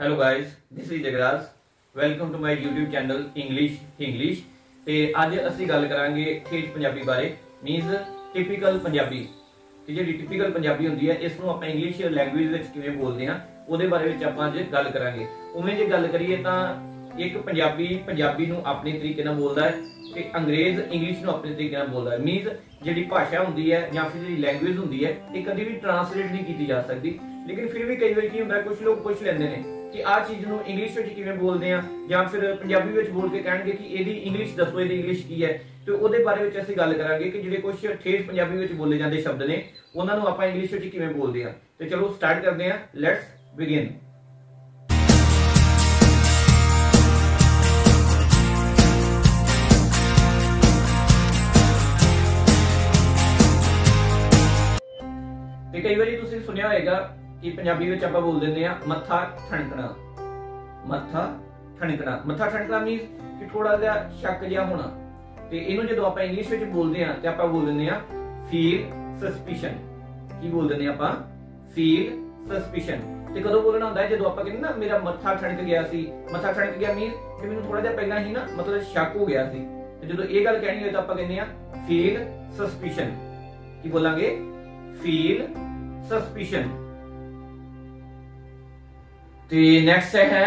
Hello guys this is Jagraj welcome to my YouTube channel English English ਤੇ ਅੱਜ ਅਸੀਂ ਗੱਲ ਕਰਾਂਗੇ ਠੇਠ ਪੰਜਾਬੀ ਬਾਰੇ ਮੀਨਸ ਟਿਪੀਕਲ ਪੰਜਾਬੀ। ਤੇ ਜਿਹੜੀ ਟਿਪੀਕਲ ਪੰਜਾਬੀ ਹੁੰਦੀ ਹੈ ਇਸ ਨੂੰ ਆਪਾਂ ਇੰਗਲਿਸ਼ ਲੈਂਗੁਏਜ ਵਿੱਚ ਕਿਵੇਂ ਬੋਲਦੇ ਹਾਂ, ਉਹਦੇ ਬਾਰੇ ਵਿੱਚ ਆਪਾਂ ਅੱਜ ਗੱਲ ਕਰਾਂਗੇ। ਉਵੇਂ ਜੇ ਗੱਲ ਕਰੀਏ ਤਾਂ ਇੱਕ ਪੰਜਾਬੀ ਪੰਜਾਬੀ ਨੂੰ ਆਪਣੇ ਤਰੀਕੇ ਨਾਲ ਬੋਲਦਾ ਹੈ ਤੇ ਅੰਗਰੇਜ਼ ਇੰਗਲਿਸ਼ ਨੂੰ ਆਪਣੇ ਤਰੀਕੇ ਨਾਲ ਬੋਲਦਾ ਹੈ। ਮੀਨਸ ਜਿਹੜੀ ਭਾਸ਼ਾ ਹੁੰਦੀ ਹੈ ਜਾਂ ਫਿਰ ਜਿਹੜੀ ਲੈਂਗੁਏਜ ਹੁੰਦੀ ਹੈ, ਇਹ ਕਦੀ ਵੀ ਟਰਾਂਸਲੇਟ ਨਹੀਂ ਕੀਤੀ ਜਾ ਸਕਦੀ। ਲੇਕਿਨ ਫਿਰ ਵੀ ਕਈ ਵਾਰ ਕੀ ਹੁੰਦਾ ਕੁਝ ਲੋਕ ਪੁੱਛ ਲੈਂਦੇ ਨੇ ਕਿ ਆਹ ਚੀਜ਼ ਨੂੰ ਇੰਗਲਿਸ਼ ਵਿੱਚ ਕਿਵੇਂ ਬੋਲਦੇ ਆ, ਜਾਂ ਫਿਰ ਪੰਜਾਬੀ ਵਿੱਚ ਬੋਲ ਕੇ ਕਹਿਣਗੇ ਕਿ ਇਹਦੀ ਇੰਗਲਿਸ਼ ਦੱਸੋ, ਇਹਦੀ ਇੰਗਲਿਸ਼ ਕੀ ਹੈ। ਤੇ ਉਹਦੇ ਬਾਰੇ ਵਿੱਚ ਅਸੀਂ ਗੱਲ ਕਰਾਂਗੇ ਕਿ ਜਿਹੜੇ ਕੁਝ ਠੇਠ ਪੰਜਾਬੀ ਵਿੱਚ ਬੋਲੇ ਜਾਂਦੇ ਸ਼ਬਦ ਨੇ, ਉਹਨਾਂ ਨੂੰ ਆਪਾਂ ਇੰਗਲਿਸ਼ ਵਿੱਚ ਕਿਵੇਂ ਬੋਲਦੇ ਆ। ਤੇ ਚਲੋ ਸਟਾਰਟ ਕਰਦੇ ਆ ਲੈਟਸ ਬਿਗਿਨ ਤੇ ਕਈ ਵਾਰੀ ਤੁਸੀਂ ਸੁਣਿਆ ਹੋਵੇਗਾ ਕਿ ਪੰਜਾਬੀ ਵਿੱਚ ਆਪਾਂ ਬੋਲ ਦਿੰਦੇ ਆ ਮੱਥਾ ਠਣਕਣਾ। ਮੱਥਾ ਠਣਕਣਾ। ਮੱਥਾ ਠਣਕਣਾ ਮੀਨਸ ਕਿ ਥੋੜਾ ਜਿਹਾ ਸ਼ੱਕ ਜਿਹਾ ਹੋਣਾ। ਤੇ ਇਹਨੂੰ ਜਦੋਂ ਆਪਾਂ ਇੰਗਲਿਸ਼ ਵਿੱਚ ਬੋਲਦੇ ਆ ਤੇ ਆਪਾਂ ਬੋਲ ਦਿੰਦੇ ਆ ਫੀਲ ਸਸਪੀਸ਼ਨ ਕੀ ਬੋਲ ਦਿੰਦੇ ਆਪਾਂ? ਫੀਲ ਸਸਪੀਸ਼ਨ ਤੇ ਕਦੋਂ ਬੋਲਣਾ ਹੁੰਦਾ ਜਦੋਂ ਆਪਾਂ ਕਹਿੰਦੇ ਨਾ, ਮੇਰਾ ਮੱਥਾ ਠਣਕ ਗਿਆ ਸੀ। ਮੱਥਾ ਠਣਕ ਗਿਆ ਮੀਨਸ ਕਿ ਮੈਨੂੰ ਥੋੜਾ ਜਿਹਾ ਪਹਿਲਾਂ ਹੀ ਨਾ ਮਤਲਬ ਸ਼ੱਕ ਹੋ ਗਿਆ ਸੀ। ਤੇ ਜਦੋਂ ਇਹ ਗੱਲ ਕਹਿਣੀ ਹੋਏ ਤਾਂ ਆਪਾਂ ਕਹਿੰਦੇ ਆ ਫੀਲ ਸਸਪੀਸ਼ਨ ਕੀ ਬੋਲਾਂਗੇ? ਫੀਲ ਸਸਪੀਸ਼ਨ ਤੇ ਨੈਕਸਟ ਹੈ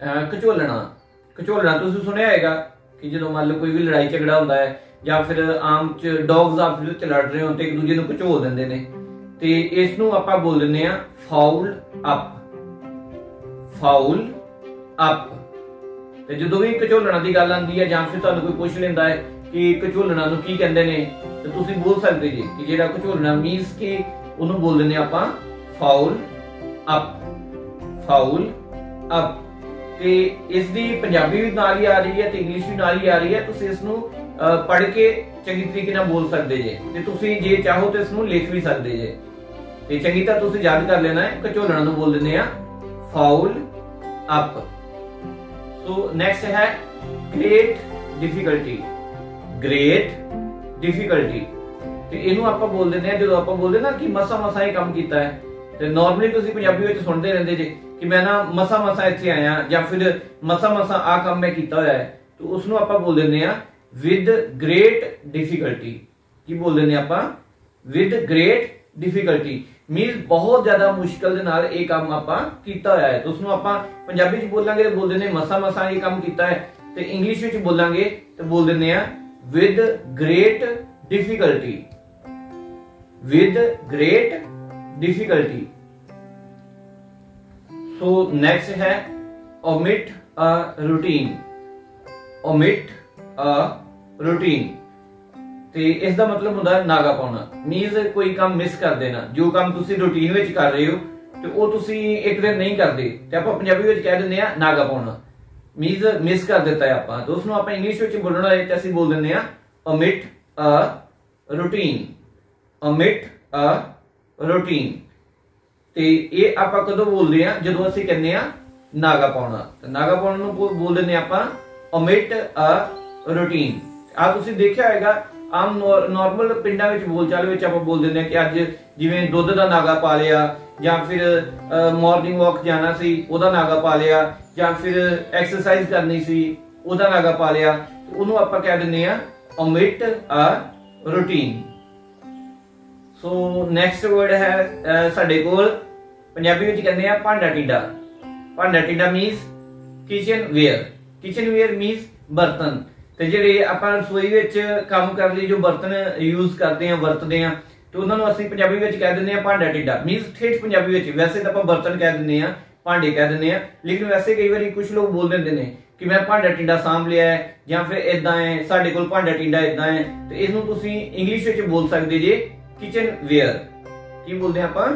ਅਹ, ਕਚੋਲਣਾ ਕਚੋਲਣਾ ਤੁਸੀਂ ਸੁਣਿਆ ਹੋਵੇਗਾ ਕਿ ਜਦੋਂ ਮੰਨ ਲਓ ਕੋਈ ਵੀ ਲੜਾਈ ਝਗੜਾ ਹੁੰਦਾ ਹੈ ਜਾਂ ਫਿਰ ਆਮ ਚ ਡੌਗਸ ਆਪਸ ਵਿੱਚ ਲੜ ਰਹੇ ਹੋਣ ਇੱਕ ਦੂਜੇ ਨੂੰ ਕਚੋਲ ਦਿੰਦੇ ਨੇ ਤੇ ਇਸ ਨੂੰ ਆਪਾਂ ਬੋਲ ਦਿੰਦੇ ਆ ਫਾਉਲ ਅਪ ਫਾਉਲ ਅਪ ਤੇ ਜਦੋਂ ਵੀ ਕਚੋਲਣਾ ਦੀ ਗੱਲ ਆਉਂਦੀ ਹੈ ਜਾਂ ਫਿਰ ਤੁਹਾਨੂੰ ਕੋਈ ਪੁੱਛ ਲੈਂਦਾ ਹੈ ਕਿ ਕਚੋਲਣਾ ਨੂੰ ਕੀ ਕਹਿੰਦੇ ਨੇ ਤੇ ਤੁਸੀਂ ਬੋਲ ਸਕਦੇ ਜੀ ਕਿ ਜਿਹੜਾ ਕਚੋਲਣਾ ਮੀਨਸ ਕਿ ਉਹਨੂੰ ਬੋਲ ਦਿੰਦੇ ਆਪਾਂ ਫਾਉਲ ਅਪ ਫਾਉਲ ਅਪ ਤੇ ਇਸ ਦੀ ਪੰਜਾਬੀ ਵੀ ਨਾਲ ਹੀ ਆ ਰਹੀ ਹੈ ਤੇ ਇੰਗਲਿਸ਼ ਵੀ ਨਾਲ ਹੀ ਆ ਰਹੀ ਹੈ। ਤੁਸੀਂ ਇਸ ਨੂੰ ਪੜ੍ਹ ਕੇ ਚੰਗੀ ਤਰੀਕੇ ਨਾਲ ਬੋਲ ਸਕਦੇ ਜੇ। ਤੇ ਤੁਸੀਂ ਜੇ ਚਾਹੋ ਤਾਂ ਇਸ ਨੂੰ ਲਿਖ ਵੀ ਸਕਦੇ ਜੇ। ਤੇ ਚੰਗੀ ਤਰ੍ਹਾਂ ਤੁਸੀਂ ਯਾਦ ਕਰ ਲੈਣਾ ਹੈ ਕਚੋਲਣਾ ਨੂੰ ਬੋਲ ਦਿੰਦੇ ਆ ਫਾਉਲ ਅਪ ਸੋ ਨੈਕਸਟ ਹੈ ਗ੍ਰੇਟ ਡਿਫਿਕਲਟੀ ਗ੍ਰੇਟ ਡਿਫਿਕਲਟੀ ਤੇ ਇਹਨੂੰ ਆਪਾਂ ਬੋਲ ਦਿੰਦੇ ਆ ਜਦੋਂ ਆਪਾਂ ਬੋਲਦੇ ਨਾ ਕਿ ਮਸਾ ਮਸਾ ਇਹ ਕੰਮ ਕੀਤਾ ਹੈ। ਤੇ ਨਾਰਮਲੀ ਤੁਸੀਂ ਪੰਜਾਬੀ ਵਿੱਚ ਸੁਣਦੇ ਰਹਿੰਦੇ ਜੇ। ਕਿ ਮੈਂ ਨਾ ਮਸਾ ਮਸਾ ਇੱਥੇ ਆਇਆ ਜਾਂ ਫਿਰ ਮਸਾ ਮਸਾ ਆ ਕੰਮ ਮੈਂ ਕੀਤਾ ਹੋਇਆ ਹੈ, ਤੇ ਉਸ ਨੂੰ ਆਪਾਂ ਬੋਲ ਦਿੰਦੇ ਆ ਵਿਦ ਗ੍ਰੇਟ ਡਿਫਿਕਲਟੀ ਕੀ ਬੋਲ ਦਿੰਦੇ ਆਪਾਂ? ਵਿਦ ਗ੍ਰੇਟ ਡਿਫਿਕਲਟੀ ਮੀਨਸ ਬਹੁਤ ਜ਼ਿਆਦਾ ਮੁਸ਼ਕਲ ਦੇ ਨਾਲ ਇਹ ਕੰਮ ਆਪਾਂ ਕੀਤਾ ਹੋਇਆ ਹੈ। ਤੇ ਉਸ ਨੂੰ ਆਪਾਂ ਪੰਜਾਬੀ ਚ ਬੋਲਾਂਗੇ ਤੇ ਬੋਲ ਦਿੰਦੇ ਮਸਾ ਮਸਾ ਇਹ ਕੰਮ ਕੀਤਾ ਹੈ। ਤੇ ਇੰਗਲਿਸ਼ ਵਿੱਚ ਬੋਲਾਂਗੇ ਤੇ ਬੋਲ ਦਿੰਦੇ ਆ with great difficulty with great difficulty so next है omit a routine. Omit a routine. ਤੇ ਇਸ ਦਾ ਮਤਲਬ ਹੁੰਦਾ ਹੈ ਨਾਗਾ ਪਾਉਣਾ। ਮੀਨਸ ਕੋਈ ਕੰਮ ਮਿਸ ਕਰ ਦੇਣਾ। ਜੋ ਕੰਮ ਤੁਸੀਂ ਰੂਟੀਨ ਵਿੱਚ ਕਰ ਰਹੇ ਹੋ, ਤੇ ਉਹ ਤੁਸੀਂ ਇੱਕ ਦਿਨ ਨਹੀਂ ਕਰਦੇ। ਤੇ ਆਪਾਂ ਪੰਜਾਬੀ ਵਿੱਚ ਕਹਿ ਦਿੰਦੇ ਆ ਨਾਗਾ ਪਾਉਣਾ। ਮੀਨਸ ਮਿਸ ਕਰ ਦਿੱਤਾ ਹੈ ਆਪਾਂ। ਤੇ ਉਸ ਨੂੰ ਆਪਾਂ ਇੰਗਲਿਸ਼ ਵਿੱਚ ਬੋਲਣਾ ਹੈ ਤੇ ਅਸੀਂ ਬੋਲ ਦਿੰਦੇ ਆ omit a routine. Omit a routine. ਤੇ ਇਹ ਆਪਾਂ ਕਦੋਂ ਬੋਲਦੇ ਆ ਜਦੋਂ ਅਸੀਂ ਕਹਿੰਦੇ ਆ ਨਾਗਾ ਪਾਉਣਾ। ਨਾਗਾ ਪਾਉਣਾ ਨੂੰ ਬੋਲ ਦਿੰਦੇ ਆਪਾਂ ਓਮਿਟ a ਰੂਟੀਨ ਆ ਤੁਸੀਂ ਦੇਖਿਆ ਹੋਏਗਾ, ਆਮ ਨਾਰਮਲ ਪਿੰਡਾਂ ਵਿੱਚ ਬੋਲਚਾਲ ਵਿੱਚ ਆਪਾਂ ਬੋਲ ਦਿੰਦੇ ਆ ਕਿ ਅੱਜ ਜਿਵੇਂ ਦੁੱਧ ਦਾ ਨਾਗਾ ਪਾ ਲਿਆ, ਜਾਂ ਫਿਰ ਮਾਰਨਿੰਗ ਵਾਕ ਜਾਣਾ ਸੀ, ਉਹਦਾ ਨਾਗਾ ਪਾ ਲਿਆ, ਜਾਂ ਫਿਰ ਐਕਸਰਸਾਈਜ਼ ਕਰਨੀ ਸੀ, ਉਹਦਾ ਨਾਗਾ ਪਾ ਲਿਆ। ਉਹਨੂੰ ਆਪਾਂ ਕਹਿ ਦਿੰਦੇ ਆ omit a routine so next word ਹੈ ਸਾਡੇ ਕੋਲ ਪੰਜਾਬੀ ਵਿੱਚ ਕਹਿੰਦੇ ਆ ਭਾਂਡਾ ਟੀਡਾ। ਭਾਂਡਾ ਟੀਡਾ means kitchen ware kitchen ware means ਬਰਤਨ। ਤੇ ਜਿਹੜੇ ਆਪਾਂ ਰਸੋਈ ਵਿੱਚ ਕੰਮ ਕਰਨ ਲਈ ਜੋ ਬਰਤਨ ਯੂਜ਼ ਕਰਦੇ ਆ, ਵਰਤਦੇ ਆ, ਤੇ ਉਹਨਾਂ ਨੂੰ ਅਸੀਂ ਪੰਜਾਬੀ ਵਿੱਚ ਕਹਿ ਦਿੰਦੇ ਆ ਭਾਂਡਾ ਟੀਡਾ। ਮੀਨਸ ਠੇਠ ਪੰਜਾਬੀ ਵਿੱਚ। ਵੈਸੇ ਤਾਂ ਆਪਾਂ ਬਰਤਨ ਕਹਿ ਦਿੰਦੇ ਆ, ਭਾਂਡੇ ਕਹਿ ਦਿੰਦੇ ਆ, ਲੇਕਿਨ ਵੈਸੇ ਕਈ ਵਾਰੀ ਕੁਝ ਲੋਕ ਬੋਲ ਦਿੰਦੇ ਨੇ ਕਿ ਮੈਂ ਭਾਂਡਾ ਟੀਡਾ ਸਾਂਭ ਲਿਆ ਹੈ, ਜਾਂ ਫਿਰ ਇਦਾਂ ਹੈ, ਸਾਡੇ ਕੋਲ ਭਾਂਡਾ ਟੀਡਾ ਇਦਾਂ ਹੈ, ਤੇ ਇਸ ਨੂੰ ਤੁਸੀਂ ਇੰਗਲਿਸ਼ ਵਿੱਚ ਬੋਲ ਸਕਦੇ ਜੇ ਕਿਚਨ ਵੇਅਰ ਕੀ ਬੋਲਦੇ ਆਪਾਂ?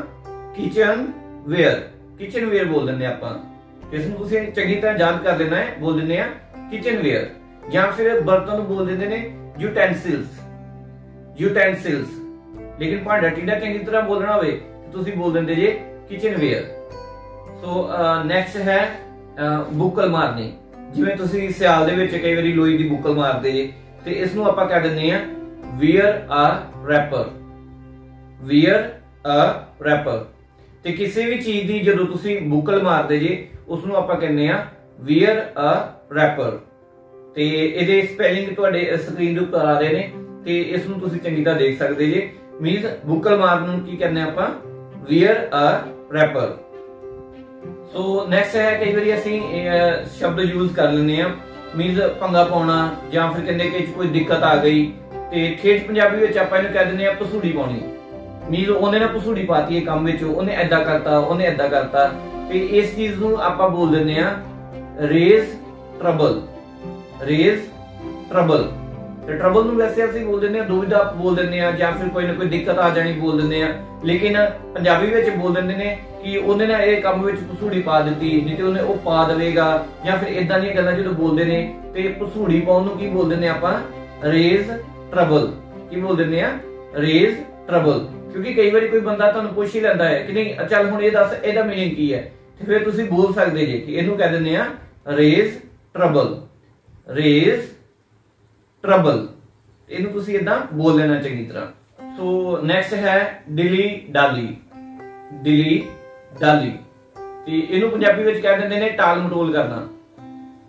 ਕਿਚਨ ਵੇਅਰ ਕਿਚਨ ਵੇਅਰ ਬੋਲ ਦਿੰਦੇ ਆਪਾਂ। ਇਸ ਨੂੰ ਤੁਸੀਂ ਚੰਗੀ ਤਰ੍ਹਾਂ ਯਾਦ ਕਰ ਲੈਣਾ ਹੈ, ਬੋਲ ਦਿੰਦੇ ਆ ਕਿਚਨ ਵੇਅਰ ਜਾਂ ਫਿਰ ਬਰਤਨ ਨੂੰ ਬੋਲ ਦਿੰਦੇ ਨੇ ਯੂਟੈਂਸਿਲਸ ਯੂਟੈਂਸਿਲਸ ਲੇਕਿਨ ਭਾਂਡਾ ਟੀਡਾ ਚੰਗੀ ਤਰ੍ਹਾਂ ਬੋਲਣਾ ਹੋਵੇ ਤੁਸੀਂ ਬੋਲ ਦਿੰਦੇ ਜੇ ਕਿਚਨ ਵੇਅਰ ਸੋ ਨੈਕਸਟ ਹੈ ਬੁੱਕਲ ਮਾਰਨੀ। ਜਿਵੇਂ ਤੁਸੀਂ ਸਿਆਲ ਦੇ ਵਿੱਚ ਕਈ ਵਾਰੀ ਲੋਈ ਦੀ ਬੁੱਕਲ ਮਾਰਦੇ ਜੇ, ਤੇ ਇਸ ਨੂੰ ਆਪਾਂ ਕਹਿ ਦਿੰਦੇ ਆ ਵੇਅਰ ਆ ਰੈਪਰ ਵੀਅਰ ਅ ਰੈਪਰ ਤੇ ਕਿਸੇ ਵੀ ਚੀਜ਼ ਦੀ ਜਦੋਂ ਤੁਸੀਂ ਬੁੱਕਲ ਮਾਰਦੇ ਜੇ ਉਸ ਨੂੰ ਆਪਾਂ ਕਹਿੰਦੇ ਆ ਵੇਅਰ ਅ ਰੈਪਰ ਤੇ ਇਹਦੇ ਸਪੈਲਿੰਗ ਤੁਹਾਡੇ ਸਕਰੀਨ ਦੇ ਉੱਪਰ ਆ ਰਹੇ ਨੇ, ਤੇ ਇਸ ਨੂੰ ਤੁਸੀਂ ਚੰਗੀ ਤਰ੍ਹਾਂ ਦੇਖ ਸਕਦੇ ਜੇ। ਮੀਨਸ ਬੁੱਕਲ ਮਾਰਨ ਨੂੰ ਕੀ ਕਹਿੰਦੇ ਆਪਾਂ? Wear a wrapper so next ਹੈ ਕਈ ਵਾਰੀ ਅਸੀਂ ਸ਼ਬਦ ਯੂਜ਼ ਕਰ ਲੈਂਦੇ ਆ ਮੀਨਸ ਪੰਗਾ ਪਾਉਣਾ ਜਾਂ ਫਿਰ ਕਹਿੰਦੇ ਕਿ ਕੋਈ ਦਿੱਕਤ ਆ ਗਈ। ਤੇ ਠੇਠ ਪੰਜਾਬੀ ਵਿੱਚ ਆਪਾਂ ਇਹਨੂੰ ਕਹਿ ਦਿੰਦੇ ਆ ਪਸੂੜੀ ਪਾਉਣੀ। ਮੀਨਸ ਉਹਨੇ ਨਾ ਪਸੂੜੀ ਪਾਤੀ ਇਹ ਕੰਮ ਵਿੱਚ, ਉਹਨੇ ਐਦਾਂ ਕਰਤਾ, ਉਹਨੇ ਐਦਾਂ ਕਰਤਾ। ਤੇ ਇਸ ਚੀਜ਼ ਨੂੰ ਆਪਾਂ ਬੋਲ ਦਿੰਦੇ ਆ ਰੇਜ਼ ਟਰਬਲ ਰੇਜ਼ ਟਰਬਲ ਤੇ ਟਰਬਲ ਨੂੰ ਵੈਸੇ ਅਸੀਂ ਬੋਲ ਦਿੰਦੇ ਆ ਦੁਵਿਧਾ ਬੋਲ ਦਿੰਦੇ ਆ ਜਾਂ ਫਿਰ ਕੋਈ ਨਾ ਕੋਈ ਦਿੱਕਤ ਆ ਜਾਣੀ ਬੋਲ ਦਿੰਦੇ ਆ ਲੇਕਿਨ ਪੰਜਾਬੀ ਵਿੱਚ ਬੋਲ ਦਿੰਦੇ ਨੇ ਕਿ ਉਹਨੇ ਨਾ ਇਹ ਕੰਮ ਵਿੱਚ ਪਸੂੜੀ ਪਾ ਦਿੱਤੀ, ਨਹੀਂ ਤੇ ਉਹਨੇ ਉਹ ਪਾ ਦੇਵੇਗਾ, ਜਾਂ ਫਿਰ ਇਦਾਂ ਦੀਆਂ ਗੱਲਾਂ ਜਦੋਂ ਬੋਲਦੇ ਨੇ, ਤੇ ਪਸੂੜੀ ਪਾਉਣ ਨੂੰ ਕੀ ਬੋਲ ਦਿੰਦੇ ਆਪਾਂ? ਰੇਜ਼ ਟਰਬਲ ਕੀ ਬੋਲ ਦਿੰਦੇ ਆ? ਰੇਜ਼ ਟਰਬਲ ਕਿਉਂਕਿ ਕਈ ਵਾਰੀ ਕੋਈ ਬੰਦਾ ਤੁਹਾਨੂੰ ਪੁੱਛ ਹੀ ਲੈਂਦਾ ਹੈ ਕਿ ਨਹੀਂ ਚੱਲ ਹੁਣ ਇਹ ਦੱਸ, ਇਹਦਾ ਮੀਨਿੰਗ ਕੀ ਹੈ? ਤੇ ਫਿਰ ਤੁਸੀਂ ਬੋਲ ਸਕਦੇ ਜੇ ਕਿ ਇਹਨੂੰ ਕਹਿ ਦਿੰਦੇ ਆ ਰੇਜ਼ ਟਰਬਲ ਰੇਜ਼ ਟਰਬਲ ਇਹਨੂੰ ਤੁਸੀਂ ਇਦਾਂ ਬੋਲ ਲੈਣਾ ਚੰਗੀ ਤਰ੍ਹਾਂ। ਸੋ ਨੈਕਸਟ ਹੈ ਦਿਲੀ ਡਾਲੀ ਡਿਲੀ ਡਾਲੀ ਤੇ ਇਹਨੂੰ ਪੰਜਾਬੀ ਵਿੱਚ ਕਹਿ ਦਿੰਦੇ ਨੇ ਟਾਲ ਮਟੋਲ ਕਰਨਾ।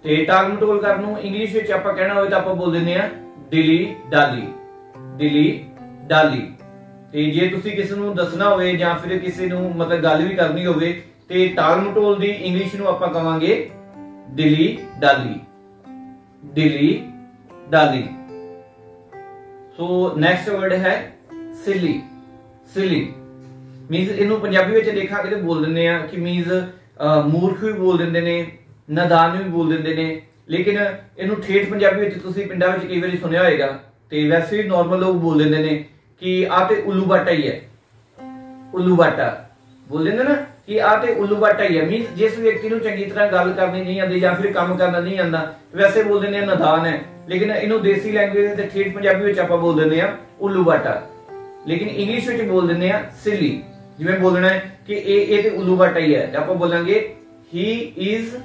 ਤੇ ਟਾਲ ਮਟੋਲ ਕਰਨ ਨੂੰ ਇੰਗਲਿਸ਼ ਵਿੱਚ ਆਪਾਂ ਕਹਿਣਾ ਹੋਵੇ ਤਾਂ ਆਪਾਂ ਬੋਲ ਦਿੰਦੇ ਆ ਡਿਲੀ ਡਾਲੀ ਡਿਲੀ ਡਾਲੀ ਤੇ ਜੇ ਤੁਸੀਂ ਕਿਸੇ ਨੂੰ ਦੱਸਣਾ ਹੋਵੇ ਜਾਂ ਫਿਰ ਕਿਸੇ ਨੂੰ ਮਤਲਬ ਗੱਲ ਵੀ ਕਰਨੀ ਹੋਵੇ, ਤੇ ਟਾਲਮਟੋਲ ਦੀ ਇੰਗਲਿਸ਼ ਨੂੰ ਆਪਾਂ ਕਵਾਂਗੇ dilly dally. Dilly dally. So next word ਹੈ ਸਿਲੀ। ਸਿਲੀ ਮੀਨਸ ਇਹਨੂੰ ਪੰਜਾਬੀ ਵਿੱਚ ਦੇਖਾਂਗੇ ਤੇ ਬੋਲ ਦਿੰਦੇ ਆ ਕਿ ਮੀਨਸ ਮੂਰਖ ਵੀ ਬੋਲ ਦਿੰਦੇ ਨੇ, ਨਦਾਨ ਵੀ ਬੋਲ ਦਿੰਦੇ ਨੇ। ਲੇਕਿਨ ਇਹਨੂੰ ਠੇਠ ਪੰਜਾਬੀ ਵਿੱਚ ਤੁਸੀਂ ਪਿੰਡਾਂ ਵਿੱਚ ਕਈ ਵਾਰੀ ਸੁਣਿਆ ਹੋਵੇਗਾ ਤੇ ਵੈਸੇ ਵੀ ਨਾਰਮਲ ਲੋਕ ਬੋਲ ਦਿੰਦੇ ਨੇ। ਕਿ ਆ ਤੇ ਉੱਲੂ ਬਾਟਾ ਹੀ ਹੈ। ਉੱਲੂ ਬਾਟਾ। ਬੋਲ ਦਿੰਦੇ ਨਾ ਕਿ ਆ ਤੇ ਉੱਲੂ ਬਾਟਾ ਹੀ ਹੈ। ਮੀਨਸ ਜਿਸ ਵਿਅਕਤੀ ਨੂੰ ਚੰਗੀ ਤਰ੍ਹਾਂ ਗੱਲ ਕਰਨੀ ਨਹੀਂ ਆਉਂਦੀ ਜਾਂ ਫਿਰ ਕੰਮ ਕਰਨਾ ਨਹੀਂ ਆਉਂਦਾ, ਵੈਸੇ ਬੋਲ ਦਿੰਦੇ ਆ ਨਦਾਨ ਹੈ। ਲੇਕਿਨ ਇਹਨੂੰ ਦੇਸੀ ਲੈਂਗੁਏਜ ਤੇ ਠੇਠ ਪੰਜਾਬੀ ਵਿੱਚ ਆਪਾਂ ਬੋਲ ਦਿੰਦੇ ਆ ਉੱਲੂ ਬਾਟਾ। ਲੇਕਿਨ ਇੰਗਲਿਸ਼ ਵਿੱਚ ਬੋਲ ਦਿੰਦੇ ਆ ਸਿਲੀ ਜਿਵੇਂ ਬੋਲਣਾ ਹੈ ਕਿ ਇਹ ਇਹ ਤੇ ਉੱਲੂ ਬਾਟਾ ਹੀ ਹੈ। ਤੇ ਆਪਾਂ ਬੋਲਾਂਗੇ ਹੀ ਇਜ਼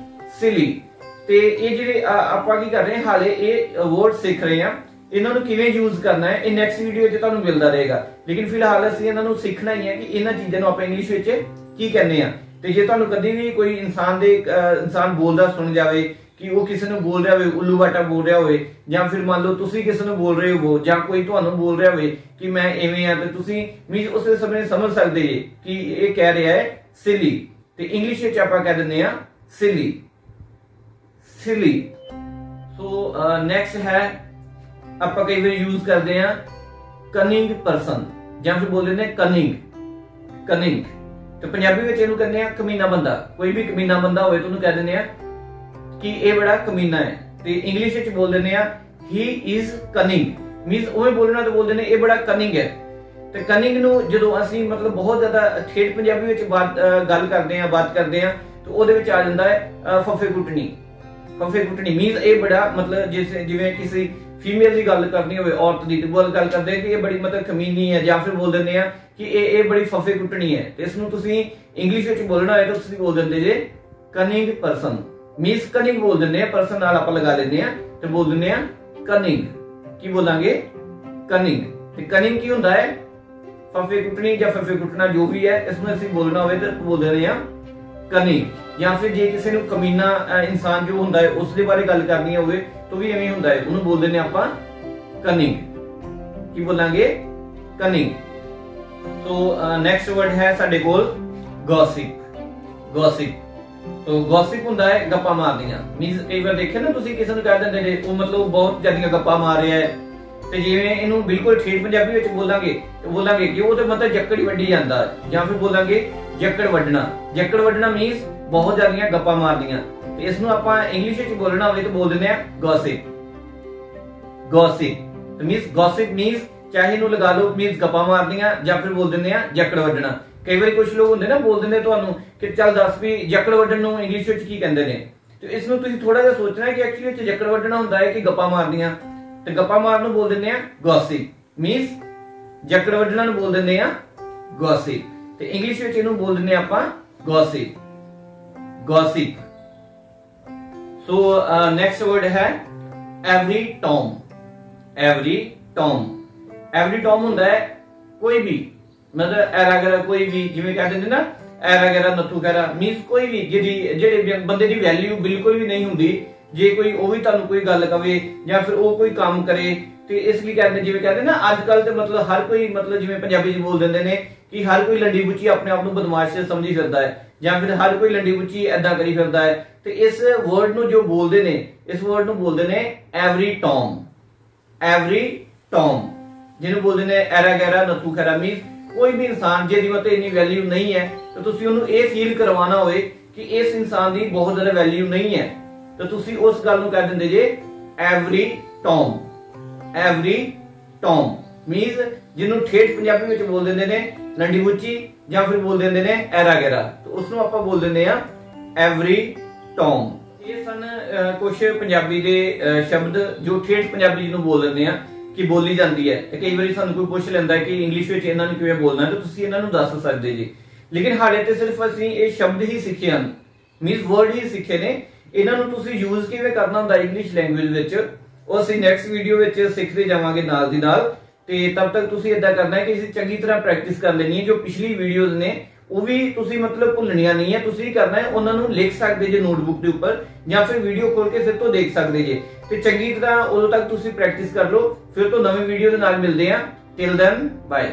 ਸਿਲੀ ਤੇ ਇਹ ਜਿਹੜੇ ਆਪਾਂ ਕੀ ਕਰ ਰਹੇ ਹਾਲੇ ਇਹ ਵਰਡ ਸਿੱਖ ਰਹੇ ਹਾਂ। ਇਹਨਾਂ ਨੂੰ ਕਿਵੇਂ ਯੂਜ਼ ਕਰਨਾ ਹੈ, ਇਹ ਨੈਕਸਟ ਵੀਡੀਓ 'ਚ ਤੁਹਾਨੂੰ ਮਿਲਦਾ ਰਹੇਗਾ। ਲੇਕਿਨ ਫਿਲਹਾਲ ਅਸੀਂ ਇਹਨਾਂ ਨੂੰ ਸਿੱਖਣਾ ਹੀ ਹੈ ਕਿ ਇਹਨਾਂ ਚੀਜ਼ਾਂ ਨੂੰ ਆਪਾਂ ਇੰਗਲਿਸ਼ ਵਿੱਚ ਕੀ ਕਹਿੰਦੇ ਆ ਤੇ ਜੇ ਤੁਹਾਨੂੰ ਕਦੀ ਵੀ ਕੋਈ ਇਨਸਾਨ ਦੇ ਇਨਸਾਨ ਬੋਲਦਾ ਸੁਣ ਜਾਵੇ ਕਿ ਉਹ ਕਿਸੇ ਨੂੰ ਬੋਲ ਰਿਹਾ ਹੋਵੇ, ਉੱਲੂ ਬਾਟਾ ਬੋਲ ਰਿਹਾ ਹੋਵੇ, ਜਾਂ ਫਿਰ ਮੰਨ ਲਓ ਤੁਸੀਂ ਕਿਸੇ ਨੂੰ ਬੋਲ ਰਹੇ ਹੋ ਜਾਂ ਕੋਈ ਤੁਹਾਨੂੰ ਬੋਲ ਰਿਹਾ ਹੋਵੇ ਕਿ ਮੈਂ ਐਵੇਂ ਆ ਤੇ ਤੁਸੀਂ ਮੀਨਸ ਉਸੇ ਸਮੇਂ ਸਮਝ ਸਕਦੇ ਜੇ ਕਿ ਇਹ ਕਹਿ ਰਿਹਾ ਹੈ ਸਿਲੀ ਤੇ ਇੰਗਲਿਸ਼ ਵਿੱਚ ਆਪਾਂ ਕਹਿ ਦਿੰਦੇ ਆ ਸਿਲੀ ਸਿਲੀ ਸੋ ਨੈਕਸਟ ਹੈ ਆਪਾਂ ਕਈ ਵਾਰ ਯੂਜ਼ ਕਰਦੇ ਆ ਕਨਿੰਗ ਪਰਸਨ ਜਾਂ ਫਿਰ ਬੋਲਦੇ ਨੇ ਕਨਿੰਗ ਕਨਿੰਗ ਤੇ ਪੰਜਾਬੀ ਵਿੱਚ ਇਹਨੂੰ ਕਹਿੰਦੇ ਆ ਕਮੀਨਾ ਬੰਦਾ, ਕੋਈ ਵੀ ਕਮੀਨਾ ਬੰਦਾ ਹੋਵੇ ਤਾਂ ਉਹਨੂੰ ਕਹਿ ਦਿੰਦੇ ਆ ਕਿ ਇਹ ਬੜਾ ਕਮੀਨਾ ਹੈ ਤੇ ਇੰਗਲਿਸ਼ ਵਿੱਚ ਬੋਲ ਦਿੰਦੇ ਆ ਹੀ ਇਜ਼ ਕਨਿੰਗ ਮੀਨਸ ਉਵੇਂ ਬੋਲਣਾ ਤਾਂ ਬੋਲਦੇ ਨੇ ਇਹ ਬੜਾ ਕਨਿੰਗ ਹੈ ਤੇ ਕਨਿੰਗ ਨੂੰ ਜਦੋਂ ਅਸੀਂ ਮਤਲਬ ਬਹੁਤ ਜ਼ਿਆਦਾ ਠੇਠ ਪੰਜਾਬੀ ਵਿੱਚ ਗੱਲ ਕਰਦੇ ਆ ਬਾਤ ਕਰਦੇ ਆ ਤਾਂ ਉਹਦੇ ਵਿੱਚ ਆ ਜਾਂਦਾ ਹੈ ਫਫੇ ਕੁੱਟਣੀ। ਫਫੇ ਕੁੱਟਣੀ ਮੀਨਸ ਇਹ ਬੜਾ ਮਤਲਬ ਜਿਸ ਜਿਵੇਂ ਕਿਸੇ ਫੀਮੇਲ ਦੀ ਗੱਲ ਕਰਨੀ ਹੋਵੇ, ਔਰਤ ਦੀ, ਤੇ ਬੋਲ ਗੱਲ ਕਰਦੇ ਕਿ ਇਹ ਬੜੀ ਮਤਲਬ ਕਮੀਨੀ ਹੈ, ਜਾਂ ਫਿਰ ਬੋਲ ਦਿੰਦੇ ਆ ਕਿ ਇਹ ਇਹ ਬੜੀ ਫਫੇ ਕੁੱਟਣੀ ਹੈ। ਤੇ ਇਸ ਨੂੰ ਤੁਸੀਂ ਇੰਗਲਿਸ਼ ਵਿੱਚ ਬੋਲਣਾ ਹੋਵੇ ਤਾਂ ਤੁਸੀਂ ਬੋਲ ਦਿੰਦੇ ਜੇ ਕਨਿੰਗ ਪਰਸਨ ਮੀਨਸ ਕਨਿੰਗ ਬੋਲ ਦਿੰਦੇ ਆ ਪਰਸਨ ਨਾਲ ਆਪਾਂ ਲਗਾ ਲੈਂਦੇ ਆ, ਤੇ ਬੋਲ ਦਿੰਦੇ ਆ ਕਨਿੰਗ ਕੀ ਬੋਲਾਂਗੇ? ਕਨਿੰਗ ਤੇ ਕਨਿੰਗ ਕੀ ਹੁੰਦਾ ਹੈ? ਫਫੇ ਕੁੱਟਣੀ ਜਾਂ ਫਫੇ ਕੁੱਟਣਾ ਜੋ ਵੀ ਹੈ, ਇਸ ਨੂੰ ਅਸੀਂ ਬੋਲਣਾ ਹੋਵੇ ਤਾਂ ਬੋਲ ਦਿੰਦੇ ਆ ਕਨਿੰਗ ਜਾਂ ਫਿਰ ਜੇ ਕਿਸੇ ਨੂੰ ਕਮੀਨਾ ਇਨਸਾਨ ਜੋ ਹੁੰਦਾ ਹੈ, ਉਸ ਦੇ ਬਾਰੇ ਗੱਲ ਕਰਨੀ ਹੋਵੇ, ਤਾਂ ਵੀ ਐਵੇਂ ਹੁੰਦਾ ਹੈ। ਉਹਨੂੰ ਬੋਲਦੇ ਨੇ ਆਪਾਂ ਕਨਿੰਗ ਕੀ ਬੋਲਾਂਗੇ? ਕਨਿੰਗ ਸੋ ਨੈਕਸਟ ਵਰਡ ਹੈ ਸਾਡੇ ਕੋਲ ਗੌਸਿਪ ਗੌਸਿਪ ਤੋ ਗੌਸਿਪ ਹੁੰਦਾ ਹੈ ਗੱਪਾਂ ਮਾਰਦੀਆਂ ਮੀਨਸ ਕਈ ਵਾਰ ਦੇਖਿਆ ਨਾ ਤੁਸੀਂ ਕਿਸੇ ਨੂੰ ਕਹਿ ਦਿੰਦੇ ਜੇ ਉਹ ਮਤਲਬ ਬਹੁਤ ਜ਼ਿਆਦੀਆਂ ਗੱਪਾਂ ਮਾਰ ਰਿਹਾ ਹੈ। ਤੇ ਜਿਵੇਂ ਇਹਨੂੰ ਬਿਲਕੁਲ ਠੇਠ ਪੰਜਾਬੀ ਵਿੱਚ ਬੋਲਾਂਗੇ, ਤੇ ਬੋਲਾਂਗੇ ਕਿ ਉਹ ਤੇ ਮਤਲਬ ਜੱਕੜੀ ਹੀ ਵੱਡੀ ਜਾਂਦਾ। ਜਾਂ ਫਿਰ ਬੋਲਾਂਗੇ ਜੱਕੜ ਵੱਢਣਾ। ਜੱਕੜ ਵੱਢਣਾ ਮੀਨਸ ਬਹੁਤ ਜ਼ਿਆਦੀਆਂ ਗੱਪਾਂ ਮਾਰਦੀਆਂ ਤੇ ਇਸ ਨੂੰ ਆਪਾਂ ਇੰਗਲਿਸ਼ ਵਿੱਚ ਬੋਲਣਾ ਹੋਵੇ ਤਾਂ ਬੋਲ ਦਿੰਦੇ ਆ gossip gossip means gossip means ਚਾਹੇ ਨੂੰ ਲਗਾ ਲਓ ਮੀਨਸ ਗੱਪਾਂ ਮਾਰਦੀਆਂ ਜਾਂ ਫਿਰ ਬੋਲ ਦਿੰਦੇ ਆ ਜੱਕੜ ਵੱਢਣਾ। ਕਈ ਵਾਰੀ ਕੁਝ ਲੋਕ ਹੁੰਦੇ ਨਾ ਬੋਲ ਦਿੰਦੇ ਤੁਹਾਨੂੰ ਕਿ ਚੱਲ ਦੱਸ ਵੀ ਜੱਕੜ ਵੱਢਣ ਨੂੰ ਇੰਗਲਿਸ਼ ਵਿੱਚ ਕੀ ਕਹਿੰਦੇ ਨੇ। ਤੇ ਇਸ ਨੂੰ ਤੁਸੀਂ ਥੋੜਾ ਜਿਹਾ ਸੋਚਣਾ ਹੈ ਕਿ ਐਕਚੁਅਲੀ ਵਿੱਚ ਜੱਕੜ ਵੱਢਣਾ ਹੁੰਦਾ ਹੈ ਕਿ ਗੱਪਾਂ ਮਾਰਦੀਆਂ ਤੇ ਗੱਪਾਂ ਮਾਰਨ ਨੂੰ ਬੋਲ ਦਿੰਦੇ ਆ ਗੌਸਿਪ ਮੀਨਸ ਜੱਕੜ ਵੱਢਣਾ ਨੂੰ ਬੋਲ ਦਿੰਦੇ ਆ ਗੌਸਿਪ ਤੇ ਇੰਗਲਿਸ਼ ਵਿੱਚ ਇਹਨੂੰ ਬੋਲ ਦਿੰਦੇ ਆਪਾਂ gossip gossip so next word ਹੈ every Tom every Tom every Tom ਹੁੰਦਾ ਹੈ ਕੋਈ ਵੀ, ਮਤਲਬ ਅਗਰ ਕੋਈ ਵੀ, ਜਿਵੇਂ ਕਹਿੰਦੇ ਨੇ ਨਾ ਐਰਾ ਗੈਰਾ ਮੀਨਸ ਕੋਈ ਵੀ, ਜਿਹਦੀ, ਜਿਹੜੇ ਬੰਦੇ ਦੀ ਵੈਲਿਊ ਬਿਲਕੁਲ ਵੀ ਨਹੀਂ ਹੁੰਦੀ, ਜੇ ਕੋਈ ਉਹ ਵੀ ਤੁਹਾਨੂੰ ਕੋਈ ਗੱਲ ਕਵੇ ਜਾਂ ਫਿਰ ਉਹ ਕੋਈ ਕੰਮ ਕਰੇ ਤੇ ਇਸ ਲਈ ਕਹਿੰਦੇ, ਜਿਵੇਂ ਕਹਿੰਦੇ ਨਾ ਅੱਜ ਕੱਲ ਤੇ ਮਤਲਬ ਹਰ ਕੋਈ, ਮਤਲਬ ਜਿਵੇਂ ਪੰਜਾਬੀ ਚ ਬੋਲ ਦਿੰਦੇ ਨੇ ਕਿ ਹਰ ਕੋਈ ਲੰਡੀ ਬੁੱਚੀ ਆਪਣੇ ਆਪ ਨੂੰ ਬਦਮਾਸ਼ ਸਮਝੀ ਫਿਰਦਾ ਹੈ ਜਾਂ ਫਿਰ ਹਰ ਕੋਈ ਲੰਡੀ ਬੁੱਚੀ ਐਦਾਂ ਕਰੀ ਫਿਰਦਾ ਹੈ। ਤੇ ਇਸ ਵਰਡ ਨੂੰ ਜੋ ਬੋਲਦੇ ਨੇ, ਇਸ ਵਰਡ ਨੂੰ ਬੋਲਦੇ ਨੇ ਐਵਰੀ ਟੌਮ ਐਵਰੀ ਟੌਮ ਜਿਹਨੂੰ ਬੋਲਦੇ ਨੇ ਐਰਾ ਗੈਰਾ ਨੱਥੂ ਖੈਰਾ ਮੀਨਸ ਕੋਈ ਵੀ ਇਨਸਾਨ ਜਿਹਦੀ ਮਤੇ ਇੰਨੀ ਵੈਲਿਊ ਨਹੀਂ ਹੈ, ਤਾਂ ਤੁਸੀਂ ਉਹਨੂੰ ਇਹ ਫੀਲ ਕਰਵਾਉਣਾ ਹੋਵੇ ਕਿ ਇਸ ਇਨਸਾਨ ਦੀ ਬਹੁਤ ਜ਼ਿਆਦਾ ਵੈਲਿਊ ਨਹੀਂ ਹੈ। ਤਾਂ ਤੁਸੀਂ ਉਸ ਗੱਲ ਨੂੰ ਕਹਿ ਦਿੰਦੇ ਜੇ every Tom every Tom means ਜਿਹਨੂੰ ਠੇਠ ਪੰਜਾਬੀ ਵਿੱਚ ਬੋਲ ਦਿੰਦੇ ਨੇ ਲੰਡੀ ਬੁੱਚੀ ਜਾਂ ਫਿਰ ਬੋਲ ਦਿੰਦੇ ਨੇ ਐਰਾ ਗੈਰਾ। ਤਾਂ ਉਸ ਨੂੰ ਆਪਾਂ ਬੋਲ ਦਿੰਦੇ ਆ ਐਵਰੀ ਟੌਮ ਇਹ ਸਨ ਕੁਝ ਪੰਜਾਬੀ ਦੇ ਸ਼ਬਦ ਜੋ ਠੇਠ ਪੰਜਾਬੀ ਜਿਹਨੂੰ ਬੋਲ ਦਿੰਦੇ ਆ ਕਿ ਬੋਲੀ ਜਾਂਦੀ ਹੈ। ਤੇ ਕਈ ਵਾਰੀ ਸਾਨੂੰ ਕੋਈ ਪੁੱਛ ਲੈਂਦਾ ਕਿ ਇੰਗਲਿਸ਼ ਵਿੱਚ ਇਹਨਾਂ ਨੂੰ ਕਿਵੇਂ ਬੋਲਣਾ ਹੈ ਤੁਸੀਂ ਇਹਨਾਂ ਨੂੰ ਦੱਸ ਸਕਦੇ ਜੀ। ਲੇਕਿਨ ਹਾਲੇ ਤੇ ਸਿਰਫ ਅਸੀਂ ਇਹ ਸ਼ਬਦ ਹੀ ਸਿੱਖੇ ਹਨ। ਮੀਨਸ ਵਰਡ ਹੀ ਸਿੱਖੇ ਨੇ। ਇਹਨਾਂ ਨੂੰ ਤੁਸੀਂ ਯੂਜ਼ ਕਿਵੇਂ ਕਰਨਾ ਹੁੰਦਾ ਇੰਗਲਿਸ਼ ਲੈਂਗੁਏਜ ਵਿੱਚ? ਉਹ ਅਸੀਂ ਨੈਕਸਟ ਵੀਡੀਓ ਵਿੱਚ ਸਿੱਖਦੇ ਜਾਵਾਂਗੇ ਨਾਲ ਦੀ ਨਾਲ। ਤੇ ਤਦ ਤੱਕ ਤੁਸੀਂ ਇਦਾਂ ਕਰਨਾ ਹੈ ਕਿ ਅਸੀਂ ਚੰਗੀ ਤਰ੍ਹਾਂ ਪ੍ਰੈਕਟਿਸ ਕਰ ਲੈਣੀ ਹੈ। ਜੋ ਪਿਛਲੀ ਵੀਡੀਓਜ਼ ਨੇ, ਉਹ ਵੀ ਤੁਸੀਂ ਮਤਲਬ ਭੁੱਲਣੀਆਂ ਨਹੀਂ ਹੈ। ਤੁਸੀਂ ਕਰਨਾ ਹੈ, ਉਹਨਾਂ ਨੂੰ ਲਿਖ ਸਕਦੇ ਜੇ ਨੋਟਬੁੱਕ ਦੇ ਉੱਪਰ ਜਾਂ ਫਿਰ ਵੀਡੀਓ ਖੋਲ ਕੇ ਫਿਰ ਤੋਂ ਦੇਖ ਸਕਦੇ ਜੇ। ਤੇ ਚੰਗੀ ਤਰ੍ਹਾਂ ਉਦੋਂ ਤੱਕ ਤੁਸੀਂ ਪ੍ਰੈਕਟਿਸ ਕਰ ਲਓ। ਫਿਰ ਤੋਂ ਨਵੀਂ ਵੀਡੀਓ ਦੇ ਨਾਲ ਮਿਲਦੇ ਹਾਂ। Till then bye